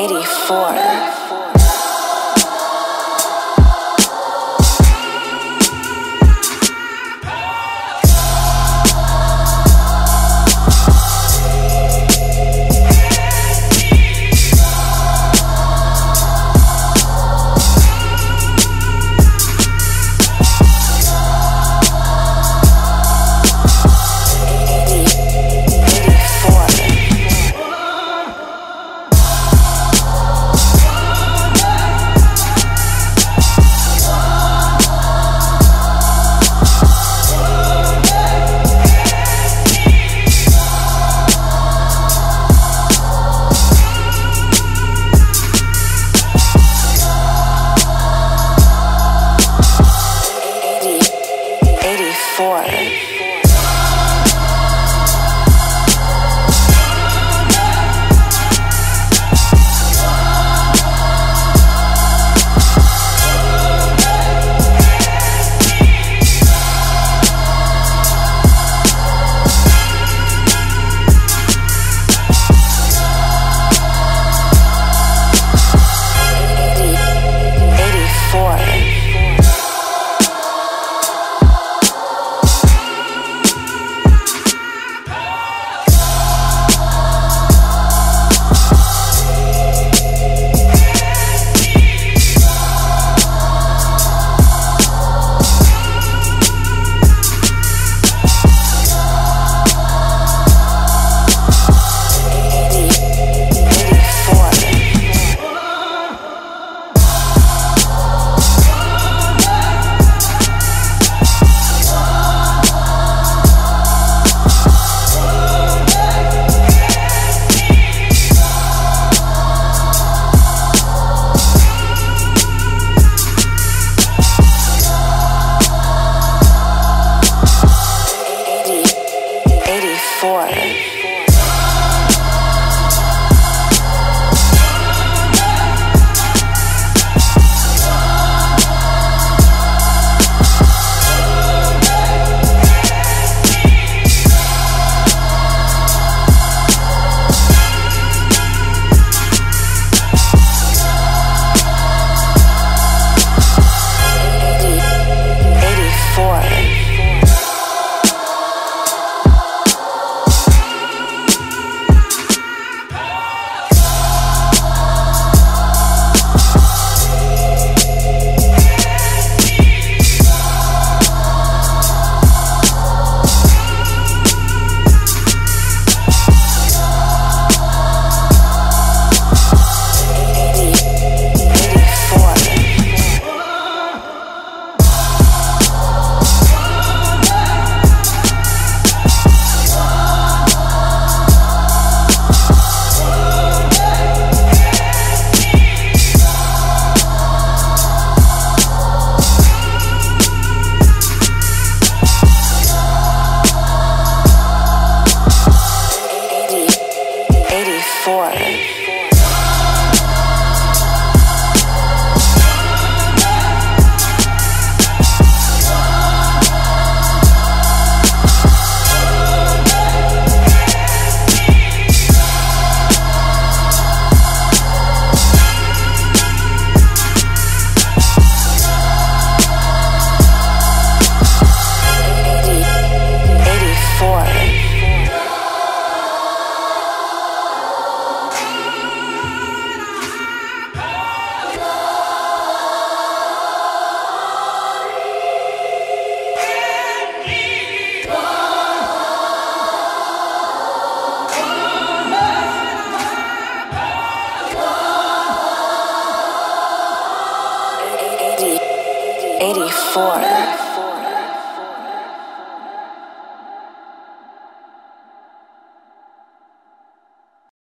84. before. before. 84.